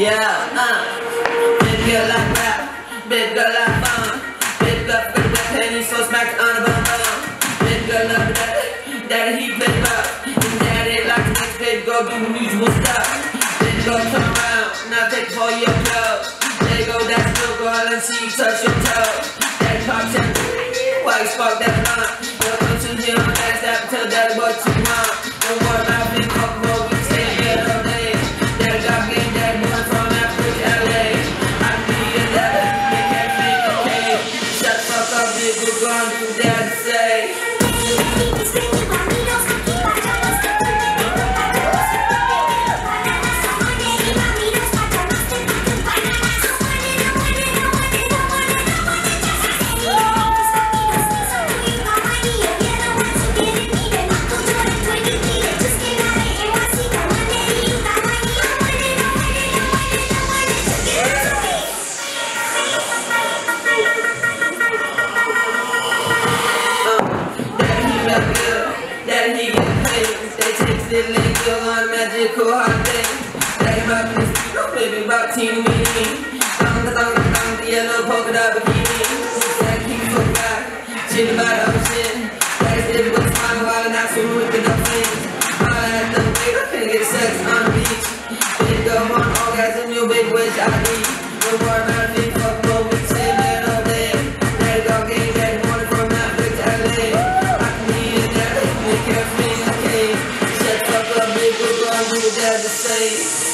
Yeah, uh. Big girl like rap, big girl like fun. Big girl for the penny, so smack on the bum bum. Big girl love that, that he play rough. And daddy like the next big girl do unusual stuff. Big girl come around, now take for your club. There go that little girl and see you touch your toe. That pop that, why you spark that blunt? Fuck up, big good Texted nigga on magical he rockin' this beat, baby, rock team me. Dong the dong the dong, the yellow polka dot bikini. That he so fly, shit about the. Say.